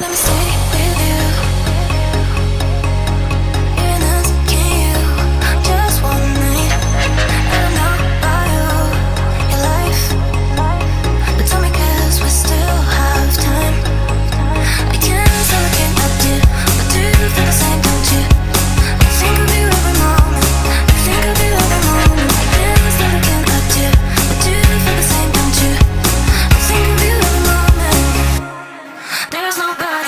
Let me nobody